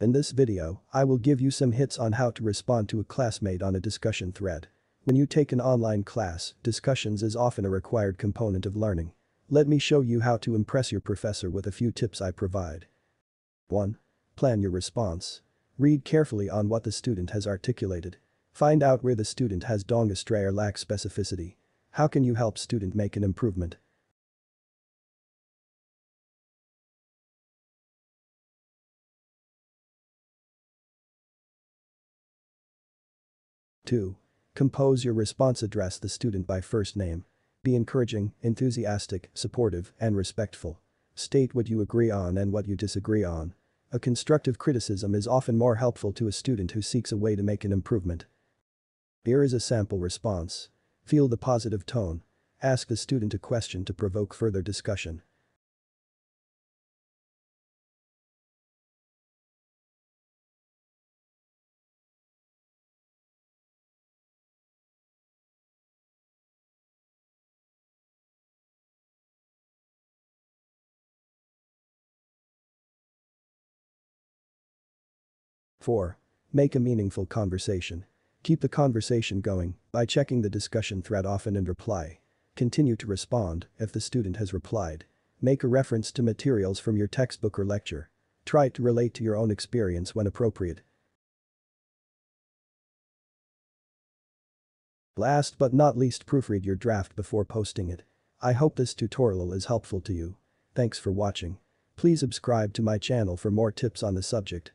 In this video, I will give you some hits on how to respond to a classmate on a discussion thread. When you take an online class, discussions is often a required component of learning. Let me show you how to impress your professor with a few tips I provide. 1. Plan your response. Read carefully on what the student has articulated. Find out where the student has gone astray or lacks specificity. How can you help student make an improvement? Two. Compose your response address the student by first name. Be encouraging, enthusiastic, supportive, and respectful. State what you agree on and what you disagree on. A constructive criticism is often more helpful to a student who seeks a way to make an improvement. Here is a sample response. Feel the positive tone. Ask the student a question to provoke further discussion. Four. Make a meaningful conversation. Keep the conversation going by checking the discussion thread often and reply. Continue to respond if the student has replied. Make a reference to materials from your textbook or lecture. Try to relate to your own experience when appropriate. Last but not least proofread your draft before posting it. I hope this tutorial is helpful to you. Thanks for watching. Please subscribe to my channel for more tips on the subject.